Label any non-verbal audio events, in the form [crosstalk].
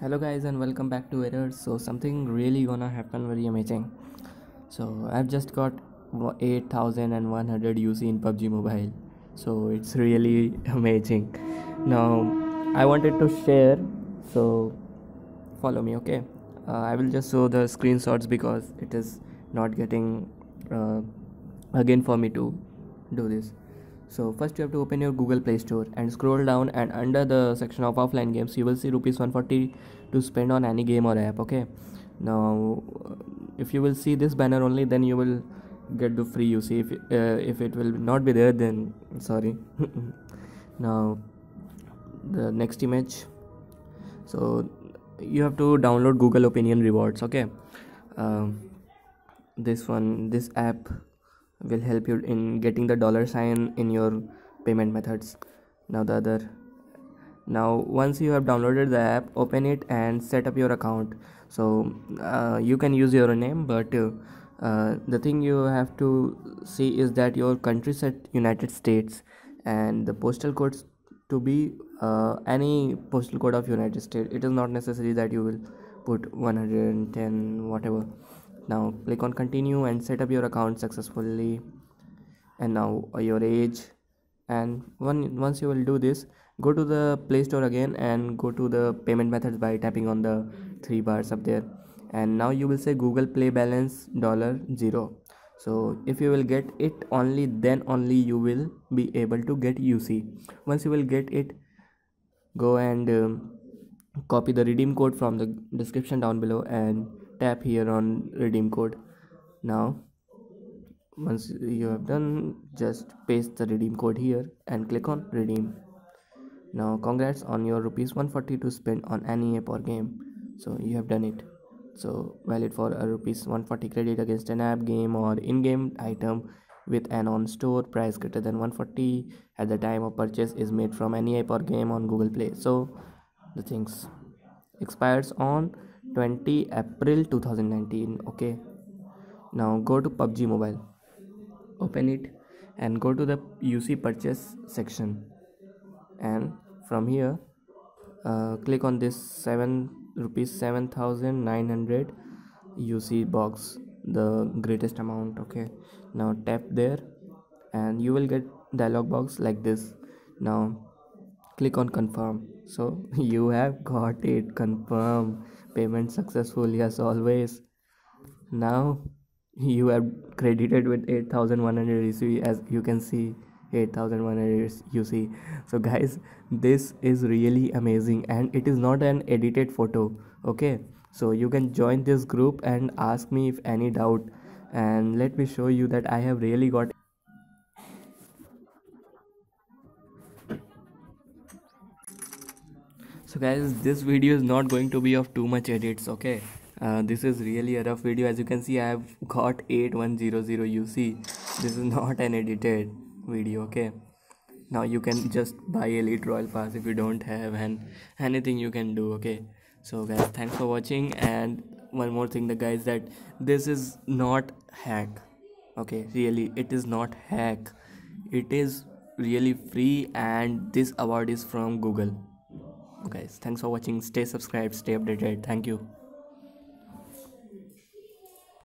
hello guys and welcome back to errors. So something really gonna happen very amazing. So i've just got 8100 uc in pubg mobile. So it's really [laughs] amazing. Now i wanted to share so follow me okay? Uh, i will just show the screenshots because it is not getting uh, again for me to do this so first you have to open your google play store and scroll down and under the section of offline games you will see rupees 140 to spend on any game or app okay? Now uh, if you will see this banner only then you will get the free uc if, uh, if it will not be there then sorry. [laughs] Now the next image. So you have to download google opinion rewards okay? Um, this one this app will help you in getting the dollar sign in your payment methods. Now the other now once you have downloaded the app open it and set up your account. So uh, you can use your name but uh, uh, the thing you have to see is that your country set united states and the postal codes to be uh, any postal code of united states. It is not necessary that you will put 110 whatever now click on continue and set up your account successfully. And now your age. And one, once you will do this go to the play store again and go to the payment methods by tapping on the three bars up there. And now you will say google play balance dollar zero. So if you will get it only then only you will be able to get uc once you will get it go and um, copy the redeem code from the description down below and tap here on redeem code. Now once you have done just paste the redeem code here and click on redeem. Now congrats on your rupees 140 to spend on any app or game. So you have done it. So valid for a rupees 140 credit against an app game or in-game item with an on store price greater than 140 at the time of purchase is made from any app or game on google play. So the things expires on 20 april 2019 okay now go to pubg mobile open it and go to the uc purchase section. And from here uh, click on this 7 rupees 7900 uc box the greatest amount okay? Now tap there and you will get dialog box like this. Now click on confirm. So [laughs] you have got it. Confirm. Payment successful yes always. Now you have credited with 8100 UC as you can see 8100 UC so guys this is really amazing and it is not an edited photo okay? So you can join this group and ask me if any doubt. And let me show you that I have really got so guys this video is not going to be of too much edits okay? Uh, this is really a rough video. As you can see i have got 8100 uc this is [laughs] not an edited video okay? Now you can just buy elite royal pass if you don't have and anything you can do okay? So guys thanks for watching. And one more thing the guys that this is not hack okay? Really it is not hack. It is really free and this award is from google guys. Thanks for watching. Stay subscribed stay updated. Thank you